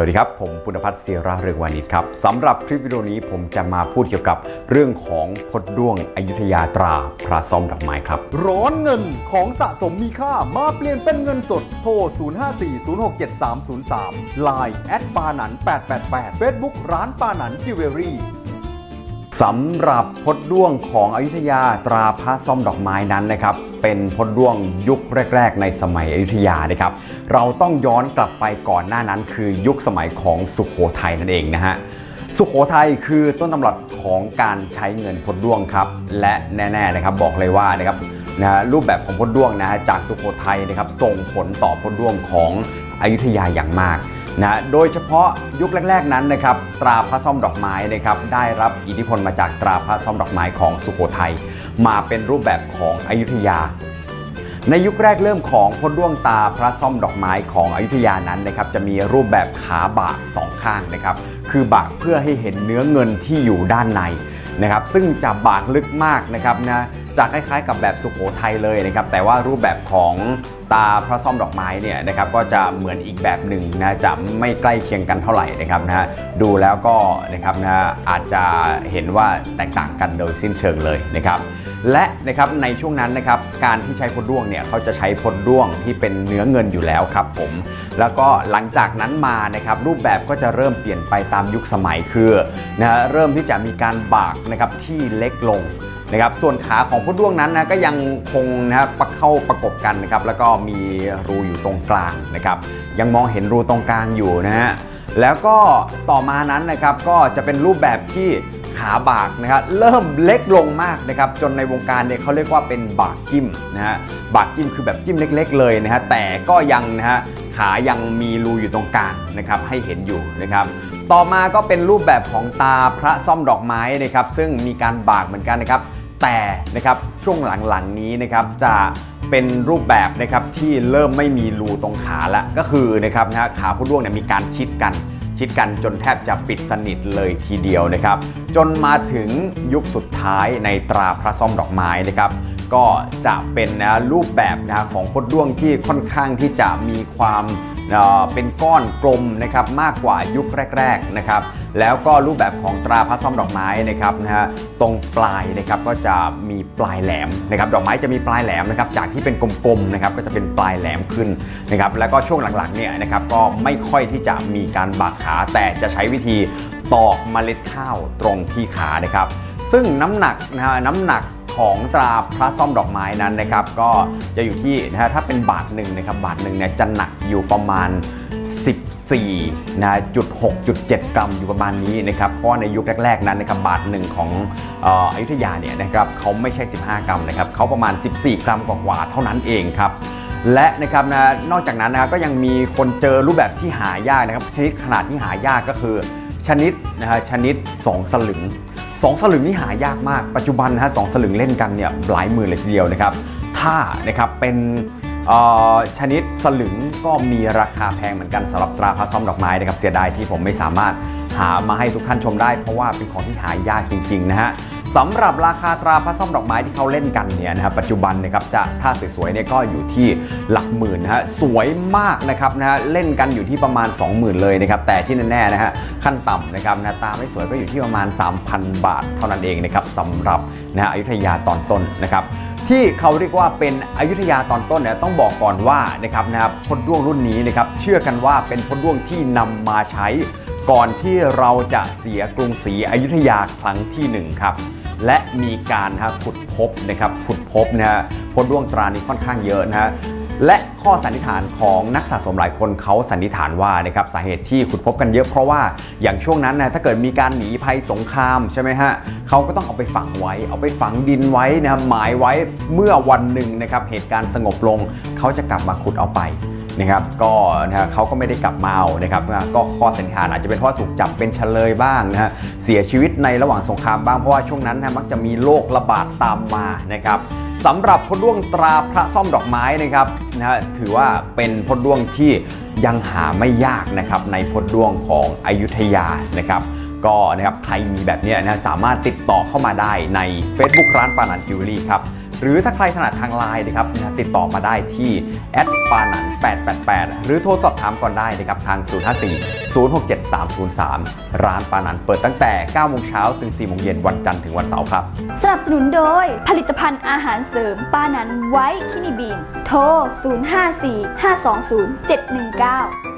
วัสดีครับ ผมปุณพัฒน์เสียระเรืองวานิชครับสำหรับคลิปวิดีโอนี้ผมจะมาพูดเกี่ยวกับเรื่องของพดด้วงอยุธยาตราพระซ่อมดอกไม้ครับ ร้อนเงินของสะสมมีค่ามาเปลี่ยนเป็นเงินสด โทร 054067303 Line add ปาหนัน888 Facebook ร้านปาหนันจิวเวลรี่ สำหรับพดด้วงของอยุธยาตราพระซ่อมดอกไม้นั้นนะครับ เป็นพดด้วงยุคแรก ๆ ในสมัยอยุธยานะครับ เราต้องย้อนกลับไปก่อนหน้านั้นคือยุคสมัยของสุขโขทัยนั่นเองนะฮะสุขโขทัยคือต้นตำรับของการใช้เงินพดด้วงครับ และแน่ๆนะครับบอกเลยว่านะครับนะฮะรูปแบบของพดด้วงนะฮะจากสุขโขทัยนะครับส่งผลต่อพดด้วงของอยุธยาอย่างมาก นะโดยเฉพาะยุคแรก ๆนั้นนะครับตราพระซ่อมดอกไม้นะครับได้รับอิทธิพลมาจากตราพระซ่อมดอกไม้ของสุโขทัยมาเป็นรูปแบบของอยุธยา ในยุคแรกเริ่มของพดด้วงตาพระซ่อมดอกไม้ของอยุธยานั้นนะครับจะมีรูปแบบขาบากสองข้างนะครับคือบากเพื่อให้เห็นเนื้อเงินที่อยู่ด้านในนะครับซึ่งจะบากลึกมากนะครับนะ จะคล้ายๆ กับแบบสุโขทัยเลยนะครับแต่ว่ารูปแบบของตาพระซ่อมดอกไม้เนี่ยนะครับก็จะเหมือนอีกแบบหนึ่งนะจะไม่ใกล้เคียงกันเท่าไหร่นะครับนะดูแล้วก็นะครับนะอาจจะเห็นว่าแตกต่างกันโดยสิ้นเชิงเลยนะครับและนะครับในช่วงนั้นนะครับการที่ใช้พดด้วงเนี่ยเขาจะใช้พดด้วงที่เป็นเนื้อเงินอยู่แล้วครับผมแล้วก็หลังจากนั้นมานะครับรูปแบบก็จะเริ่มเปลี่ยนไปตามยุคสมัยคือนะฮะเริ่มที่จะมีการบากนะครับที่เล็กลง นะครับส่วนขาของพดด้วงนั้นนะก็ยังคงนะครับประเข้าประกบกันนะครับแล้วก็มีรูอยู่ตรงกลางนะครับยังมองเห็นรูตรงกลางอยู่นะฮะแล้วก็ต่อมานั้นนะครับก็จะเป็นรูปแบบที่ขาบากนะครับเริ่มเล็กลงมากนะครับจนในวงการเนี่ยเขาเรียกว่าเป็นบากจิ้มนะฮะบากจิ้มคือแบบจิ้มเล็ก ๆ เลยนะฮะแต่ก็ยังนะฮะขายังมีรูอยู่ตรงกลางนะครับให้เห็นอยู่นะครับต่อมาก็เป็นรูปแบบของตาพระซ่อมดอกไม้นะครับซึ่งมีการบากเหมือนกันนะครับ แต่นะครับช่วงหลังๆนี้นะครับจะเป็นรูปแบบนะครับที่เริ่มไม่มีรูตรงขาแล้วก็คือนะครับนะขาผู้ด้วงเนี่ยมีการชิดกันชิดกันจนแทบจะปิดสนิทเลยทีเดียวนะครับ จนมาถึงยุคสุดท้ายในตราพระซ่อมดอกไม้นะครับก็จะเป็นนะรูปแบบนะของพดด้วงที่ค่อนข้างที่จะมีความเอ่อเป็นก้อนกลมนะครับมากกว่ายุคแรก ๆนะครับ แล้วก็รูปแบบของตราพระซ่อมดอกไม้นะครับนะฮะตรงปลายนะครับก็จะมีปลายแหลมนะครับดอกไม้จะมีปลายแหลมนะครับจากที่เป็นกลมๆนะครับก็จะเป็นปลายแหลมขึ้นนะครับแล้วก็ช่วงหลังๆเนี่ยนะครับก็ไม่ค่อยที่จะมีการบากขาแต่จะใช้วิธีตอกเมล็ดข้าวตรงที่ขานะครับ ซึ่งน้ำหนักนะฮะน้ำหนักของตราพระซ่อมดอกไม้นั้นนะครับ ก็จะอยู่ที่นะฮะถ้าเป็นบาทหนึ่งนะครับบาทหนึ่งเนี่ยจะหนักอยู่ประมาณ 4นะจุด6จุด7กรัมอยู่ประมาณนี้นะครับเพราะในยุคแรกๆนั้นนะครับบาทหนึ่งของอยุธยาเนี่ยนะครับเขาไม่ใช่ 15 กรัมนะครับเขาประมาณ 14 กรัมกว่าๆเท่านั้นเองครับและนะครับนะนอกจากนั้นนะครับก็ยังมีคนเจอรูปแบบที่หายากนะครับชนิดขนาดที่หายากก็คือ ชนิดนะฮะชนิด 2 สลึง 2 สลึงนี่หายากมากปัจจุบันนะฮะสองสลึงเล่นกันเนี่ยหลายหมื่นเลยทีเดียวนะครับถ้านะครับเป็น ชนิดสลึงก็มีราคาแพงเหมือนกันสำหรับตราพระซ่อมดอกไม้นะครับเสียดายที่ผมไม่สามารถหามาให้ทุกท่านชมได้ เพราะว่าเป็นของที่หายากจริง ๆ นะฮะสำหรับราคาตราพระซ่อมดอกไม้ที่เขาเล่นกันเนี่ยนะครับปัจจุบันนะครับจะถ้าสวยๆเนี่ยก็อยู่ที่หลักหมื่นนะฮะสวยมากนะครับนะฮะเล่นกันอยู่ที่ประมาณ 20,000 เลยนะครับแต่ที่แน่ๆนะฮะขั้นต่ำนะครับนะตาไม่สวยก็อยู่ที่ประมาณ 3,000 บาทเท่านั้นเองนะครับสำหรับนะฮะอยุธยาตอนต้นนะครับ ที่เขาเรียกว่าเป็นอยุธยาตอนต้นเนี่ยต้องบอกก่อนว่านะครับนะครับพดด้วงรุ่นนี้นะครับเชื่อกันว่าเป็นพดด้วงที่นำมาใช้ ก่อนที่เราจะเสียกรุงศรีอยุธยาครั้งที่หนึ่งครับและมีการนะฮะขุดพบนะครับขุดพบนะฮะพดด้วงตรานี้ค่อนข้างเยอะนะฮะ และข้อสันนิษฐานของนักสะสมหลายคนเขาสันนิษฐานว่านะครับสาเหตุที่ขุดพบกันเยอะเพราะว่าอย่างช่วงนั้นนะถ้าเกิดมีการหนีภัยสงครามใช่ไหมฮะเขาก็ต้องเอาไปฝังไว้ เอาไปฝังดินไว้นะครับหมายไว้เมื่อวันหนึ่งนะครับเหตุการณ์สงบลง เขาจะกลับมาขุดเอาไป นะครับก็นะฮะเขาก็ไม่ได้กลับมาเอานะครับก็ข้อสันนิษฐานอาจจะเป็นเพราะถูกจับเป็นเชลยบ้างนะฮะเสียชีวิตในระหว่างสงครามบ้างเพราะว่าช่วงนั้นนะมักจะมีโรคระบาดตามมานะครับสำหรับพดด้วงตราพระซ่อมดอกไม้นะครับนะฮะถือว่าเป็นพดด้วงที่ยังหาไม่ยากนะครับในพดด้วงของอยุธยานะครับก็นะครับใครมีแบบนี้นะสามารถติดต่อเข้ามาได้ใน Facebook ร้านปาหนันจิวเวลรี่ครับ หรือถ้าใครถนัดทางไลน์นะครับติดต่อมาได้ที่แอดปานัน888 หรือโทรสอบถามก่อนได้นะครับทาง 054 067 303 ร้านปานันเปิดตั้งแต่ 9 โมงเช้าถึง 4 โมงเย็นวันจันทร์ถึงวันเสาร์ครับ สนับสนุนโดยผลิตภัณฑ์อาหารเสริมปานันไว้คินิบีน โทร 054 520 719